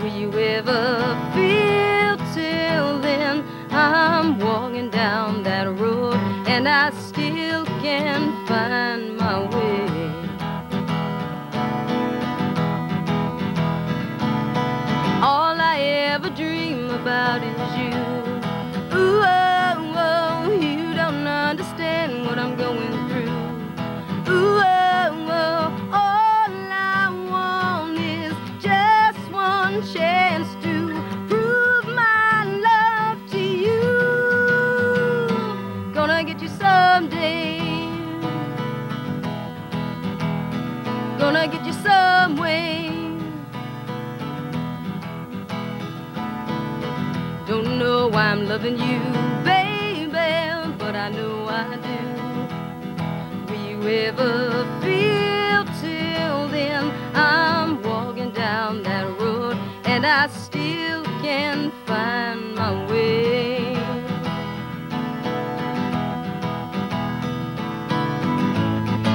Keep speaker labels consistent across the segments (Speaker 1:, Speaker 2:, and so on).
Speaker 1: Will you ever feel till then? I'm walking down that road and I still can't find my way. All I ever dream about is you. Ooh, chance to prove my love to you. Gonna get you someday. Gonna get you some way. Don't know why I'm loving you, baby, but I know I do. Will you ever feel till then? I'm walking down that road and I still can't find my way.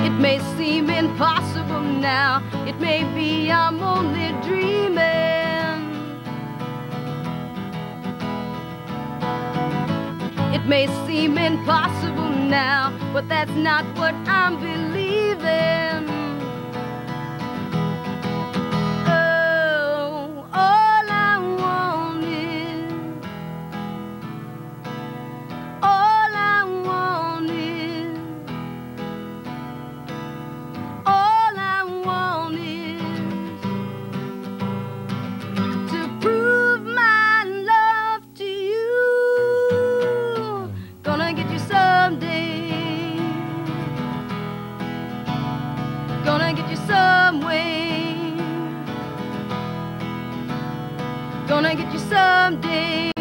Speaker 1: It may seem impossible now, it may be I'm only dreaming. It may seem impossible now, but that's not what I'm believing. Some way. Gonna get you someday.